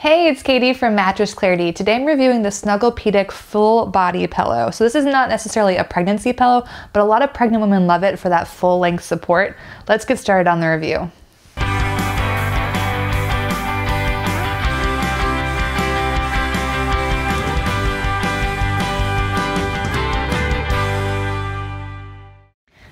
Hey, it's Katie from Mattress Clarity. Today I'm reviewing the Snugglepedic full body pillow. So this is not necessarily a pregnancy pillow, but a lot of pregnant women love it for that full length support. Let's get started on the review.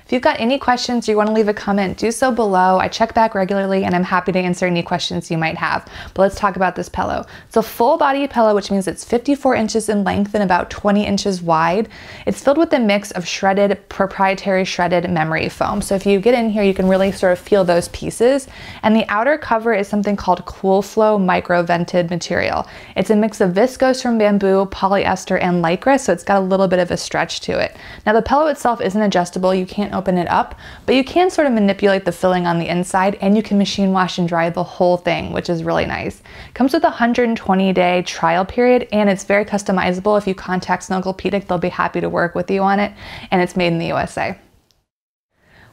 If you've got any questions you want to leave a comment, do so below. I check back regularly and I'm happy to answer any questions you might have. But let's talk about this pillow. It's a full body pillow, which means it's 54 inches in length and about 20 inches wide. It's filled with a mix of shredded, proprietary shredded memory foam. So if you get in here, you can really sort of feel those pieces. And the outer cover is something called Kool-Flow micro vented material. It's a mix of viscose from bamboo, polyester, and lycra, so it's got a little bit of a stretch to it. Now the pillow itself isn't adjustable. You can't open it up, but you can sort of manipulate the filling on the inside and you can machine wash and dry the whole thing, which is really nice. Comes with a 120 day trial period and it's very customizable. If you contact Snugglepedic, they'll be happy to work with you on it and it's made in the USA.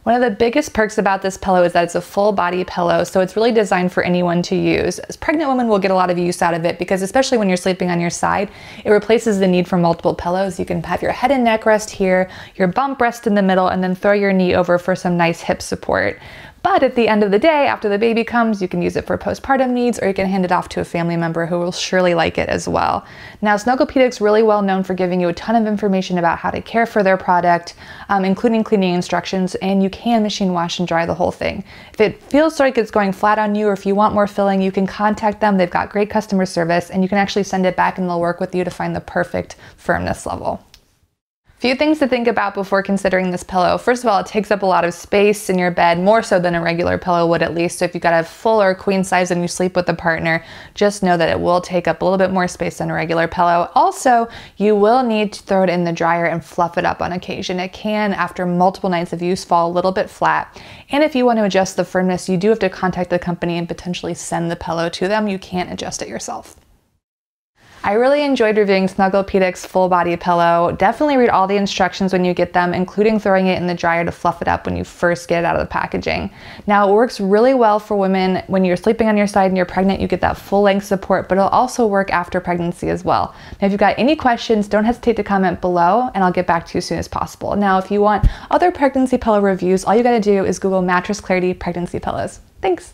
One of the biggest perks about this pillow is that it's a full body pillow, so it's really designed for anyone to use. As pregnant women will get a lot of use out of it because especially when you're sleeping on your side, it replaces the need for multiple pillows. You can have your head and neck rest here, your bump rest in the middle, and then throw your knee over for some nice hip support. But at the end of the day, after the baby comes, you can use it for postpartum needs or you can hand it off to a family member who will surely like it as well. Now, Snugglepedic's really well known for giving you a ton of information about how to care for their product, um, including cleaning instructions, and you can machine wash and dry the whole thing. If it feels like it's going flat on you or if you want more filling, you can contact them. They've got great customer service and you can actually send it back and they'll work with you to find the perfect firmness level. Few things to think about before considering this pillow. First of all, it takes up a lot of space in your bed, more so than a regular pillow would at least. So if you've got a full or queen size and you sleep with a partner, just know that it will take up a little bit more space than a regular pillow. Also, you will need to throw it in the dryer and fluff it up on occasion. It can, after multiple nights of use, fall a little bit flat. And if you want to adjust the firmness, you do have to contact the company and potentially send the pillow to them. You can't adjust it yourself. I really enjoyed reviewing Snugglepedic's full body pillow. Definitely read all the instructions when you get them, including throwing it in the dryer to fluff it up when you first get it out of the packaging. Now it works really well for women when you're sleeping on your side and you're pregnant, you get that full length support, but it'll also work after pregnancy as well. Now if you've got any questions, don't hesitate to comment below and I'll get back to you as soon as possible. Now if you want other pregnancy pillow reviews, all you gotta do is Google Mattress Clarity pregnancy pillows. Thanks.